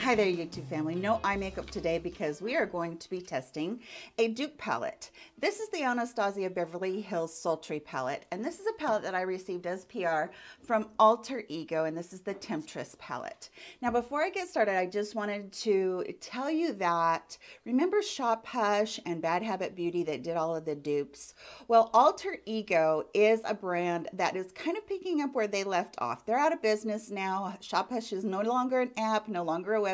Hi there YouTube family. No eye makeup today because we are going to be testing a dupe palette. This is the Anastasia Beverly Hills Sultry palette and this is a palette that I received as PR from Alter Ego and this is the Temptress palette. Now before I get started I just wanted to tell you that remember Shop Hush and Bad Habit Beauty that did all of the dupes? Well Alter Ego is a brand that is kind of picking up where they left off. They're out of business now. Shop Hush is no longer an app, no longer a website,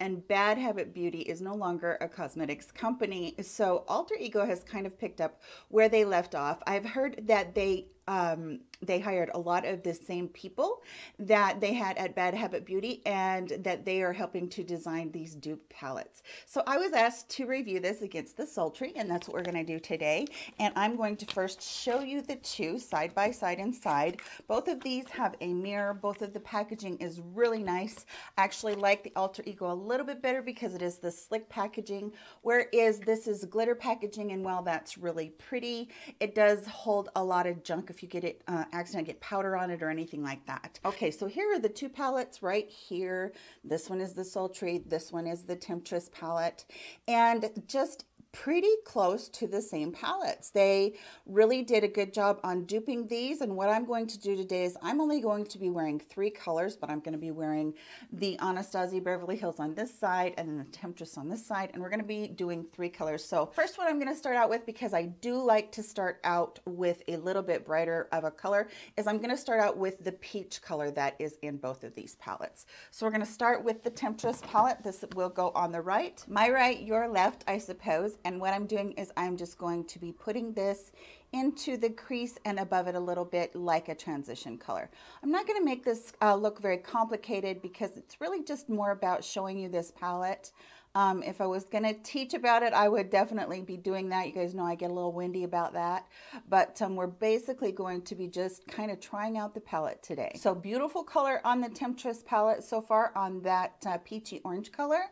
and Bad Habit Beauty is no longer a cosmetics company. So Alter Ego has kind of picked up where they left off. I've heard that they um, they hired a lot of the same people that they had at Bad Habit Beauty and that they are helping to design these dupe palettes. So I was asked to review this against the Sultry and that's what we're going to do today. And I'm going to first show you the two side by side inside. Both of these have a mirror. Both of the packaging is really nice. I actually like the Alter Ego a little bit better because it is the slick packaging, whereas this is glitter packaging and while that's really pretty, it does hold a lot of junk if you get it uh, accidentally get powder on it or anything like that. Okay, so here are the two palettes right here. This one is the Sultry, this one is the Temptress palette. And just pretty close to the same palettes. They really did a good job on duping these and what I'm going to do today is I'm only going to be wearing three colors but I'm going to be wearing the Anastasia Beverly Hills on this side and then the Temptress on this side and we're going to be doing three colors. So first one I'm going to start out with because I do like to start out with a little bit brighter of a color is I'm going to start out with the peach color that is in both of these palettes. So we're going to start with the Temptress palette. This will go on the right. My right, your left, I suppose and what I'm doing is I'm just going to be putting this into the crease and above it a little bit like a transition color. I'm not going to make this uh, look very complicated because it's really just more about showing you this palette. Um, if I was going to teach about it, I would definitely be doing that. You guys know I get a little windy about that. But um, we're basically going to be just kind of trying out the palette today. So beautiful color on the Temptress palette so far on that uh, peachy orange color.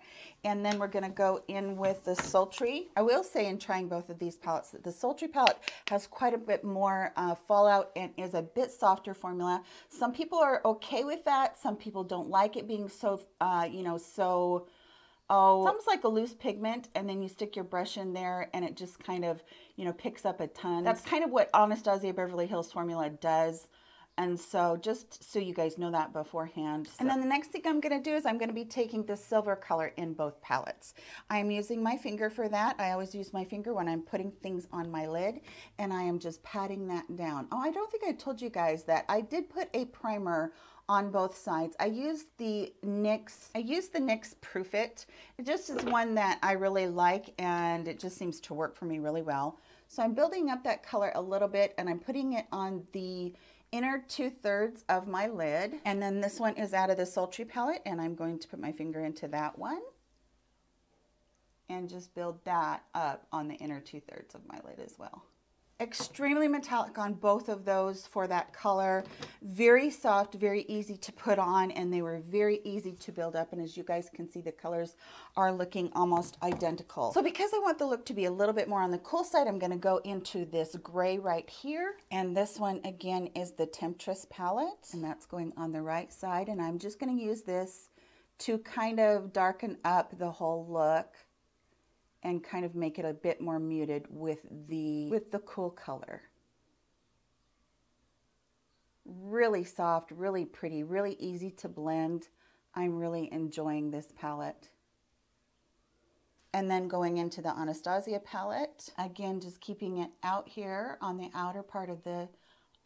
And then we're going to go in with the Sultry. I will say in trying both of these palettes that the Sultry palette has quite a bit more uh, fallout and is a bit softer formula. Some people are okay with that. Some people don't like it being so, uh, you know, so Oh, it's almost like a loose pigment, and then you stick your brush in there, and it just kind of, you know, picks up a ton. That's kind of what Anastasia Beverly Hills formula does. And so just so you guys know that beforehand. So. And then the next thing I'm going to do is I'm going to be taking the silver color in both palettes. I'm using my finger for that. I always use my finger when I'm putting things on my lid and I am just patting that down. Oh, I don't think I told you guys that I did put a primer on both sides. I used the NYX, I used the NYX Proof It. It just is one that I really like and it just seems to work for me really well. So I'm building up that color a little bit and I'm putting it on the inner two thirds of my lid. And then this one is out of the Sultry palette and I'm going to put my finger into that one and just build that up on the inner two thirds of my lid as well extremely metallic on both of those for that color. Very soft very easy to put on and they were very easy to build up and as you guys can see the colors are looking almost identical. So because I want the look to be a little bit more on the cool side I'm going to go into this gray right here and this one again is the Temptress palette and that's going on the right side and I'm just going to use this to kind of darken up the whole look and kind of make it a bit more muted with the with the cool color. Really soft, really pretty, really easy to blend. I'm really enjoying this palette. And then going into the Anastasia palette, again, just keeping it out here on the outer part of the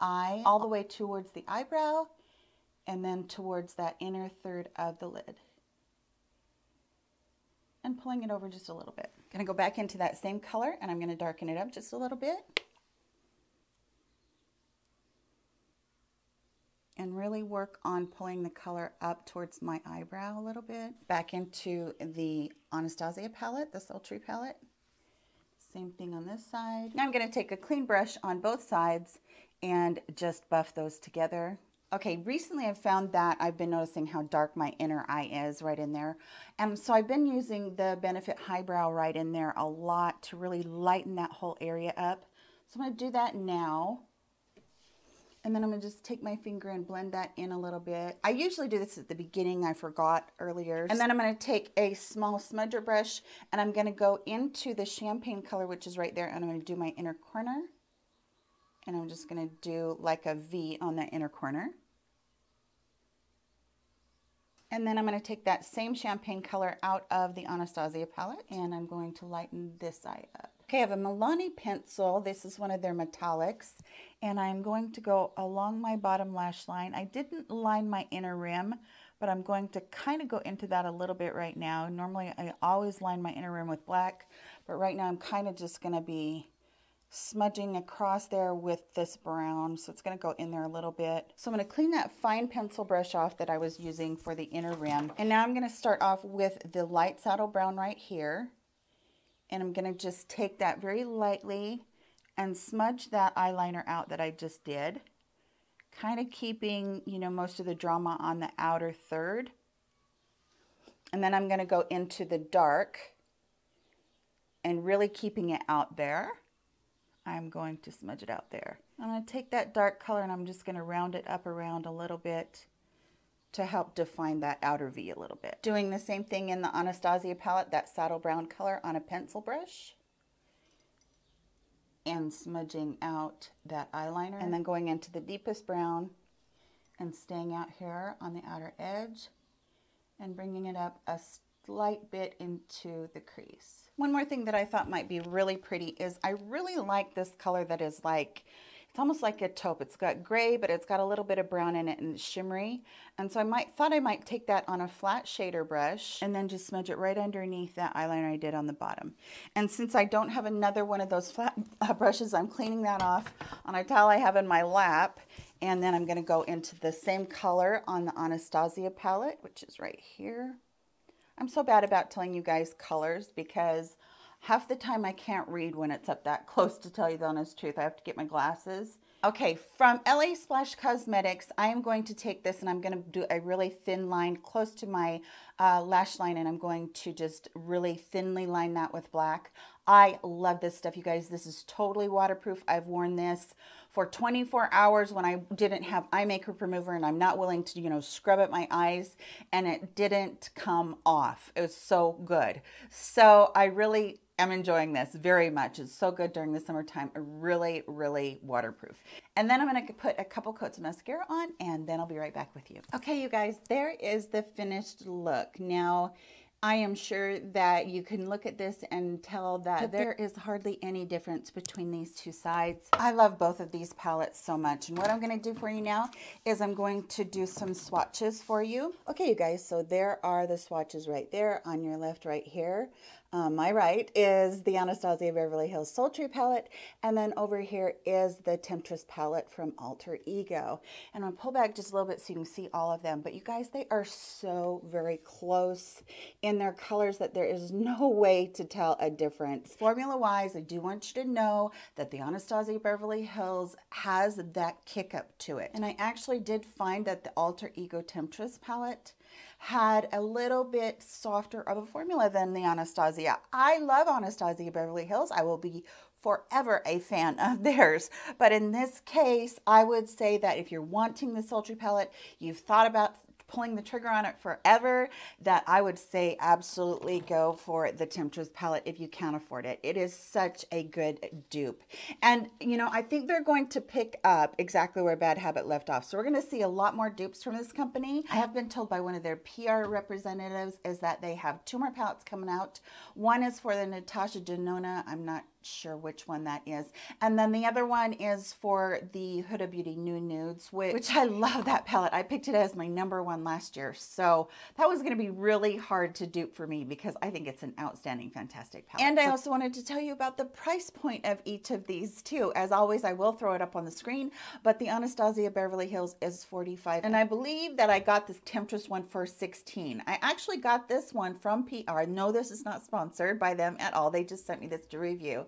eye, all the way towards the eyebrow, and then towards that inner third of the lid and pulling it over just a little bit. I'm Gonna go back into that same color and I'm gonna darken it up just a little bit. And really work on pulling the color up towards my eyebrow a little bit. Back into the Anastasia palette, the Sultry palette. Same thing on this side. Now I'm gonna take a clean brush on both sides and just buff those together. Okay, recently I've found that I've been noticing how dark my inner eye is right in there. And so I've been using the Benefit Highbrow right in there a lot to really lighten that whole area up. So I'm going to do that now. And then I'm going to just take my finger and blend that in a little bit. I usually do this at the beginning. I forgot earlier. And then I'm going to take a small smudger brush and I'm going to go into the champagne color, which is right there. And I'm going to do my inner corner. And I'm just going to do like a V on that inner corner. And then I'm going to take that same champagne color out of the Anastasia palette and I'm going to lighten this eye up. Okay, I have a Milani pencil. This is one of their metallics. And I'm going to go along my bottom lash line. I didn't line my inner rim, but I'm going to kind of go into that a little bit right now. Normally, I always line my inner rim with black, but right now I'm kind of just going to be smudging across there with this brown. So it's going to go in there a little bit. So I'm going to clean that fine pencil brush off that I was using for the inner rim. And now I'm going to start off with the light saddle brown right here. And I'm going to just take that very lightly and smudge that eyeliner out that I just did. Kind of keeping, you know, most of the drama on the outer third. And then I'm going to go into the dark and really keeping it out there. I'm going to smudge it out there. I'm going to take that dark color and I'm just going to round it up around a little bit to help define that outer V a little bit. Doing the same thing in the Anastasia palette, that saddle brown color on a pencil brush. And smudging out that eyeliner. And then going into the deepest brown and staying out here on the outer edge and bringing it up a slight bit into the crease. One more thing that I thought might be really pretty is I really like this color that is like it's almost like a taupe. It's got gray, but it's got a little bit of brown in it and it's shimmery. And so I might thought I might take that on a flat shader brush and then just smudge it right underneath that eyeliner I did on the bottom. And since I don't have another one of those flat uh, brushes, I'm cleaning that off on a towel I have in my lap. And then I'm going to go into the same color on the Anastasia palette, which is right here. I'm so bad about telling you guys colors because Half the time I can't read when it's up that close to tell you the honest truth. I have to get my glasses. Okay, from LA Splash Cosmetics, I am going to take this and I'm going to do a really thin line close to my uh, lash line and I'm going to just really thinly line that with black. I love this stuff, you guys. This is totally waterproof. I've worn this for 24 hours when I didn't have eye makeup remover and I'm not willing to, you know, scrub at my eyes and it didn't come off. It was so good. So I really am enjoying this very much. It's so good during the summertime. Really, really waterproof. And then I'm going to put a couple coats of mascara on and then I'll be right back with you. Okay, you guys, there is the finished look. Now, I am sure that you can look at this and tell that there is hardly any difference between these two sides. I love both of these palettes so much. And what I'm going to do for you now is I'm going to do some swatches for you. Okay, you guys, so there are the swatches right there on your left right here. On my right is the Anastasia Beverly Hills Sultry palette, and then over here is the Temptress palette from Alter Ego. And I'll pull back just a little bit so you can see all of them. But you guys, they are so very close in their colors that there is no way to tell a difference. Formula-wise, I do want you to know that the Anastasia Beverly Hills has that kick up to it. And I actually did find that the Alter Ego Temptress palette had a little bit softer of a formula than the Anastasia. I love Anastasia Beverly Hills. I will be forever a fan of theirs. But in this case, I would say that if you're wanting the sultry palette, you've thought about pulling the trigger on it forever, that I would say absolutely go for the Temptress palette if you can't afford it. It is such a good dupe. And, you know, I think they're going to pick up exactly where Bad Habit left off. So we're going to see a lot more dupes from this company. I have been told by one of their PR representatives is that they have two more palettes coming out. One is for the Natasha Denona. I'm not sure which one that is. And then the other one is for the Huda Beauty New Nudes, which, which I love that palette. I picked it as my number one last year. So that was going to be really hard to dupe for me because I think it's an outstanding, fantastic palette. And I also wanted to tell you about the price point of each of these too. As always, I will throw it up on the screen, but the Anastasia Beverly Hills is 45 And I believe that I got this Temptress one for 16 I actually got this one from PR. No, this is not sponsored by them at all. They just sent me this to review.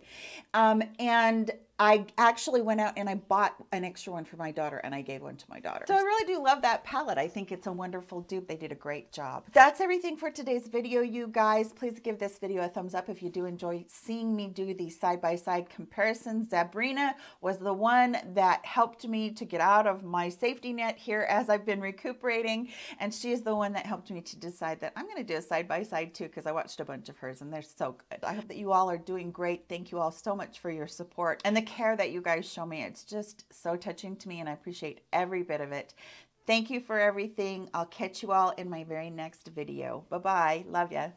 Um, and I actually went out and I bought an extra one for my daughter and I gave one to my daughter. So I really do love that palette. I think it's a wonderful dupe. They did a great job. That's everything for today's video, you guys. Please give this video a thumbs up if you do enjoy seeing me do these side-by-side -side comparisons. Zabrena was the one that helped me to get out of my safety net here as I've been recuperating. And she is the one that helped me to decide that I'm going to do a side-by-side -side too because I watched a bunch of hers and they're so good. I hope that you all are doing great. Thank you all so much for your support and the care that you guys show me. It's just so touching to me and I appreciate every bit of it. Thank you for everything. I'll catch you all in my very next video. Bye-bye. Love ya.